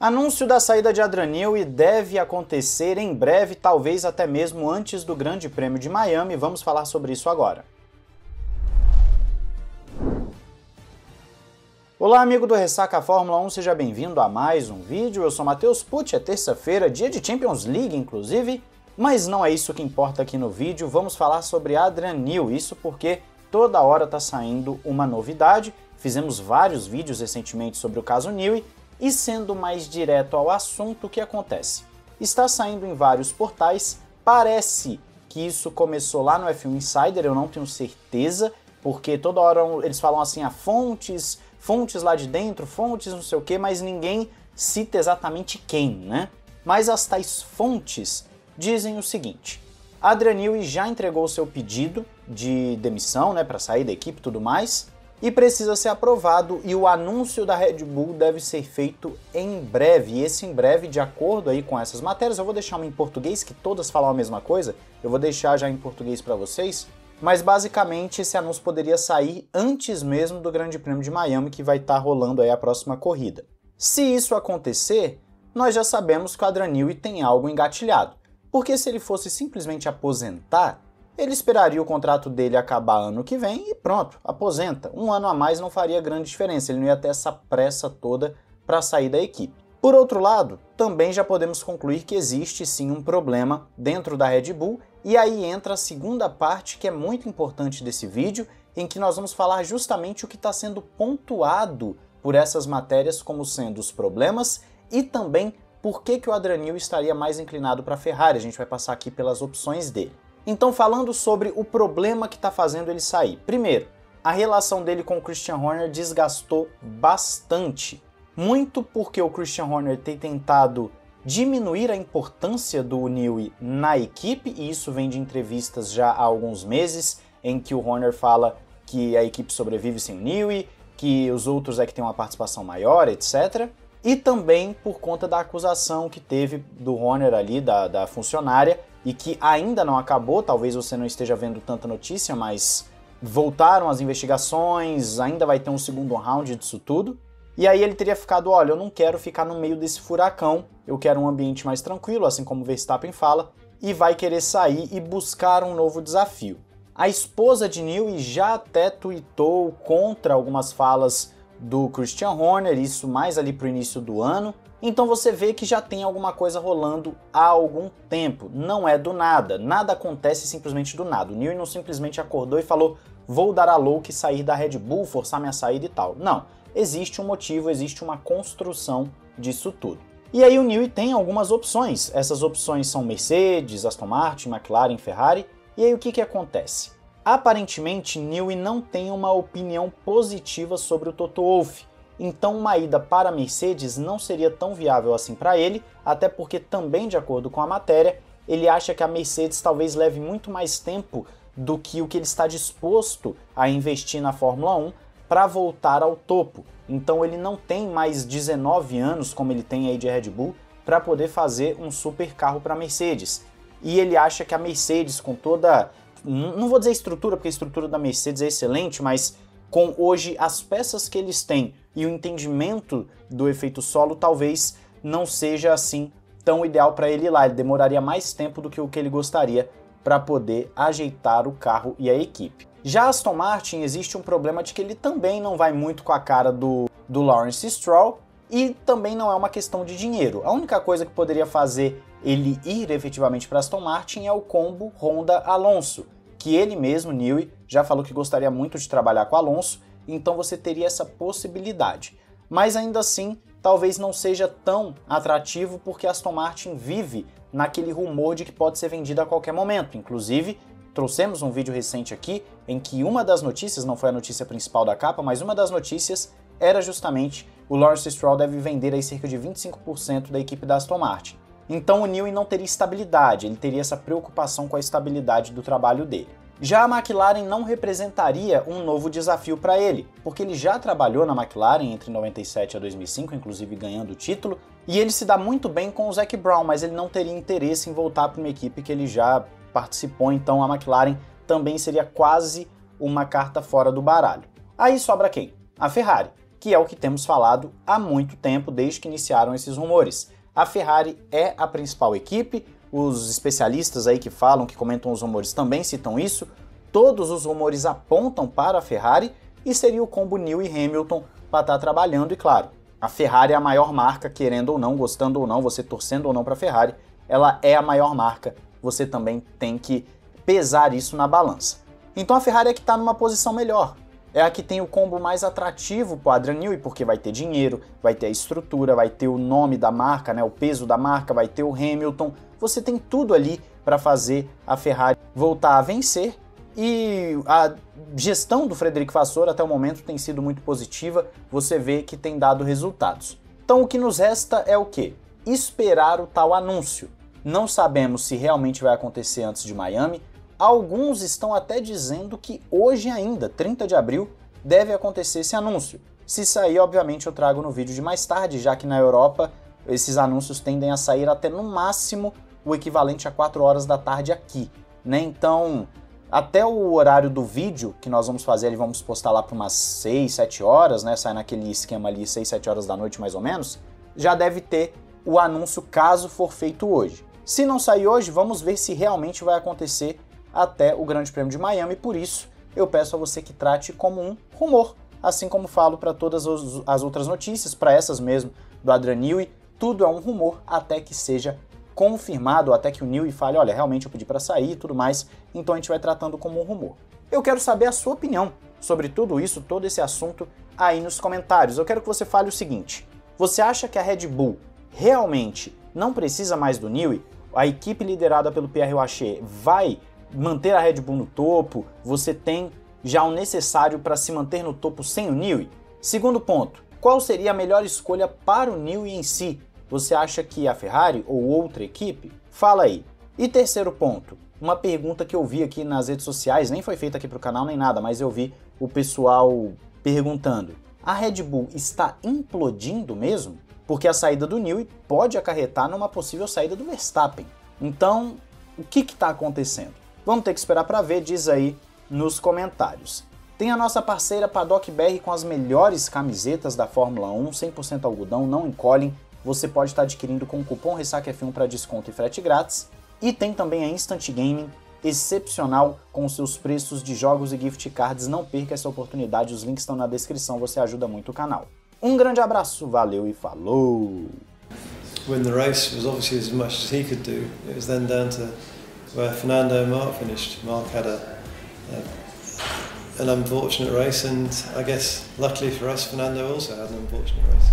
Anúncio da saída de Adrian Newey deve acontecer em breve, talvez até mesmo antes do Grande Prêmio de Miami. Vamos falar sobre isso agora. Olá, amigo do Ressaca Fórmula 1, seja bem-vindo a mais um vídeo. Eu sou Matheus Pucci, é terça-feira, dia de Champions League, inclusive, mas não é isso que importa aqui no vídeo. Vamos falar sobre Newey, isso porque toda hora está saindo uma novidade. Fizemos vários vídeos recentemente sobre o caso Newey e sendo mais direto ao assunto, o que acontece? Está saindo em vários portais, parece que isso começou lá no F1 Insider, eu não tenho certeza, porque toda hora eles falam assim, a ah, fontes fontes lá de dentro, fontes não sei o que, mas ninguém cita exatamente quem, né? Mas as tais fontes dizem o seguinte: Adrian Newey já entregou seu pedido de demissão, né, para sair da equipe e tudo mais, e precisa ser aprovado e o anúncio da Red Bull deve ser feito em breve. E esse em breve, de acordo aí com essas matérias, eu vou deixar uma em português que todas falam a mesma coisa. Eu vou deixar já em português para vocês mas basicamente esse anúncio poderia sair antes mesmo do Grande Prêmio de Miami, que vai estar tá rolando aí a próxima corrida. Se isso acontecer, nós já sabemos que o Newey tem algo engatilhado, porque se ele fosse simplesmente aposentar, ele esperaria o contrato dele acabar ano que vem e pronto, aposenta. Um ano a mais não faria grande diferença, ele não ia ter essa pressa toda para sair da equipe. Por outro lado, também já podemos concluir que existe sim um problema dentro da Red Bull e aí entra a segunda parte que é muito importante desse vídeo, em que nós vamos falar justamente o que está sendo pontuado por essas matérias como sendo os problemas e também por que, que o Adranil estaria mais inclinado para a Ferrari. A gente vai passar aqui pelas opções dele. Então, falando sobre o problema que está fazendo ele sair. Primeiro, a relação dele com o Christian Horner desgastou bastante. Muito porque o Christian Horner tem tentado diminuir a importância do Newey na equipe, e isso vem de entrevistas já há alguns meses, em que o Horner fala que a equipe sobrevive sem o Newey, que os outros é que têm uma participação maior, etc. E também por conta da acusação que teve do Horner ali, da, da funcionária, e que ainda não acabou, talvez você não esteja vendo tanta notícia, mas voltaram as investigações, ainda vai ter um segundo round disso tudo. E aí ele teria ficado, olha, eu não quero ficar no meio desse furacão, eu quero um ambiente mais tranquilo, assim como Verstappen fala, e vai querer sair e buscar um novo desafio. A esposa de Newey já até tweetou contra algumas falas do Christian Horner, isso mais ali pro início do ano. Então você vê que já tem alguma coisa rolando há algum tempo. Não é do nada. Nada acontece simplesmente do nada. O Newey não simplesmente acordou e falou: vou dar a louca e sair da Red Bull, forçar minha saída e tal. Não existe um motivo, existe uma construção disso tudo. E aí o Newey tem algumas opções. Essas opções são Mercedes, Aston Martin, McLaren, Ferrari. E aí o que, que acontece? Aparentemente, Newey não tem uma opinião positiva sobre o Toto Wolff. Então uma ida para a Mercedes não seria tão viável assim para ele, até porque também de acordo com a matéria, ele acha que a Mercedes talvez leve muito mais tempo do que o que ele está disposto a investir na Fórmula 1 para voltar ao topo. Então ele não tem mais 19 anos como ele tem aí de Red Bull para poder fazer um super carro para Mercedes. E ele acha que a Mercedes com toda não vou dizer estrutura, porque a estrutura da Mercedes é excelente, mas com hoje as peças que eles têm e o entendimento do efeito solo talvez não seja assim tão ideal para ele lá. Ele demoraria mais tempo do que o que ele gostaria para poder ajeitar o carro e a equipe. Já Aston Martin existe um problema de que ele também não vai muito com a cara do, do Lawrence Stroll e também não é uma questão de dinheiro. A única coisa que poderia fazer ele ir efetivamente para Aston Martin é o combo Honda Alonso, que ele mesmo, Newey, já falou que gostaria muito de trabalhar com Alonso, então você teria essa possibilidade. Mas ainda assim, talvez não seja tão atrativo porque Aston Martin vive naquele rumor de que pode ser vendido a qualquer momento. Inclusive, trouxemos um vídeo recente aqui em que uma das notícias, não foi a notícia principal da capa, mas uma das notícias era justamente o Lawrence Stroll deve vender aí cerca de 25% da equipe da Aston Martin. Então o Newey não teria estabilidade, ele teria essa preocupação com a estabilidade do trabalho dele. Já a McLaren não representaria um novo desafio para ele, porque ele já trabalhou na McLaren entre 97 a 2005, inclusive ganhando o título, e ele se dá muito bem com o Zac Brown, mas ele não teria interesse em voltar para uma equipe que ele já participou, então a McLaren também seria quase uma carta fora do baralho. Aí sobra quem? A Ferrari. Que é o que temos falado há muito tempo, desde que iniciaram esses rumores. A Ferrari é a principal equipe, os especialistas aí que falam, que comentam os rumores também citam isso. Todos os rumores apontam para a Ferrari e seria o combo New e Hamilton para estar tá trabalhando, e claro, a Ferrari é a maior marca, querendo ou não, gostando ou não, você torcendo ou não para a Ferrari, ela é a maior marca, você também tem que pesar isso na balança. Então a Ferrari é que está numa posição melhor. É a que tem o combo mais atrativo para o Adrian Newey, porque vai ter dinheiro, vai ter a estrutura, vai ter o nome da marca, né, o peso da marca, vai ter o Hamilton. Você tem tudo ali para fazer a Ferrari voltar a vencer e a gestão do Frederico Vasseur até o momento tem sido muito positiva, você vê que tem dado resultados. Então o que nos resta é o que? Esperar o tal anúncio. Não sabemos se realmente vai acontecer antes de Miami. Alguns estão até dizendo que hoje ainda, 30 de abril, deve acontecer esse anúncio. Se sair, obviamente eu trago no vídeo de mais tarde, já que na Europa esses anúncios tendem a sair até no máximo o equivalente a 4 horas da tarde aqui. Né? Então, até o horário do vídeo que nós vamos fazer, vamos postar lá para umas 6, 7 horas, né? Sai naquele esquema ali, 6, 7 horas da noite mais ou menos. Já deve ter o anúncio caso for feito hoje. Se não sair hoje, vamos ver se realmente vai acontecer até o Grande Prêmio de Miami. Por isso, eu peço a você que trate como um rumor, assim como falo para todas as outras notícias, para essas mesmo do Adrian Newey, tudo é um rumor até que seja confirmado até que o Newey fale, olha, realmente eu pedi para sair e tudo mais, então a gente vai tratando como um rumor. Eu quero saber a sua opinião sobre tudo isso, todo esse assunto aí nos comentários. Eu quero que você fale o seguinte: você acha que a Red Bull realmente não precisa mais do Newey? A equipe liderada pelo Pierre Wacher vai manter a Red Bull no topo? Você tem já o necessário para se manter no topo sem o Newey? Segundo ponto, qual seria a melhor escolha para o Newey em si? Você acha que a Ferrari ou outra equipe? Fala aí. E terceiro ponto, uma pergunta que eu vi aqui nas redes sociais, nem foi feita aqui para o canal nem nada, mas eu vi o pessoal perguntando: a Red Bull está implodindo mesmo? Porque a saída do Newey pode acarretar numa possível saída do Verstappen. Então, o que está acontecendo? Vamos ter que esperar para ver, diz aí nos comentários. Tem a nossa parceira Paddock BR com as melhores camisetas da Fórmula 1, 100% algodão, não encolhem, você pode estar adquirindo com o cupom RessacaF1 para desconto e frete grátis. E tem também a Instant Gaming, excepcional com seus preços de jogos e gift cards. Não perca essa oportunidade, os links estão na descrição, você ajuda muito o canal. Um grande abraço, valeu e falou! Win the race was obviously as much as he could do. It was then down to where Fernando and Mark finished. Mark had a, a an unfortunate race, and I guess luckily for us, Fernando also had an unfortunate race.